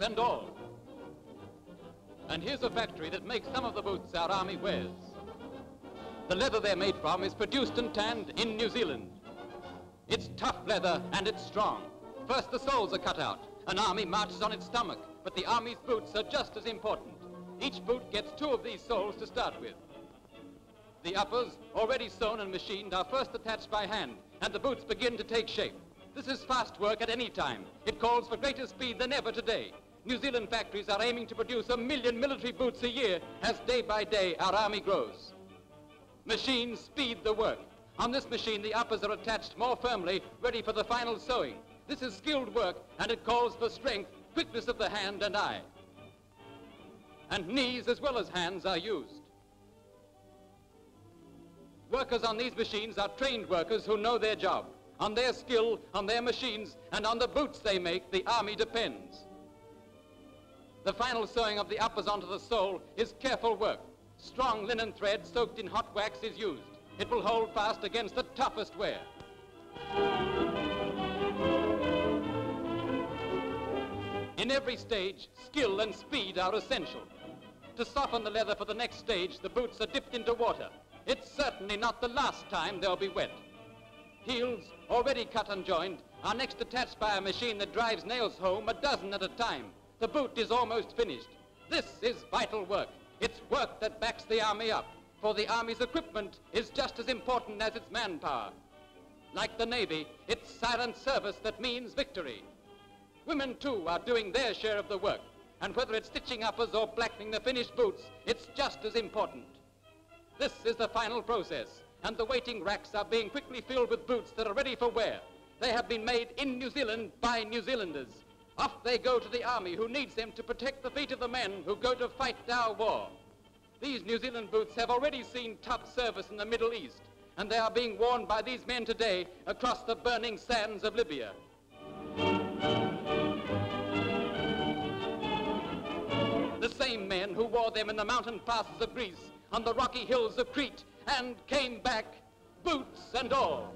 and all. And here's a factory that makes some of the boots our army wears. The leather they're made from is produced and tanned in New Zealand. It's tough leather and it's strong. First the soles are cut out. An army marches on its stomach, but the army's boots are just as important. Each boot gets two of these soles to start with. The uppers, already sewn and machined, are first attached by hand, and the boots begin to take shape. This is fast work at any time. It calls for greater speed than ever today. New Zealand factories are aiming to produce a million military boots a year as day by day our army grows. Machines speed the work. On this machine, the uppers are attached more firmly, ready for the final sewing. This is skilled work, and it calls for strength, quickness of the hand and eye. And knees as well as hands are used. Workers on these machines are trained workers who know their job. On their skill, on their machines, and on the boots they make, the army depends. The final sewing of the uppers onto the sole is careful work. Strong linen thread soaked in hot wax is used. It will hold fast against the toughest wear. In every stage, skill and speed are essential. To soften the leather for the next stage, the boots are dipped into water. It's certainly not the last time they'll be wet. Heels, already cut and joined, are next attached by a machine that drives nails home a dozen at a time. The boot is almost finished. This is vital work. It's work that backs the Army up, for the Army's equipment is just as important as its manpower. Like the Navy, it's silent service that means victory. Women, too, are doing their share of the work, and whether it's stitching uppers or blackening the finished boots, it's just as important. This is the final process, and the waiting racks are being quickly filled with boots that are ready for wear. They have been made in New Zealand by New Zealanders. Off they go to the army who needs them to protect the feet of the men who go to fight our war. These New Zealand boots have already seen tough service in the Middle East, and they are being worn by these men today across the burning sands of Libya. The same men who wore them in the mountain passes of Greece, on the rocky hills of Crete, and came back, boots and all.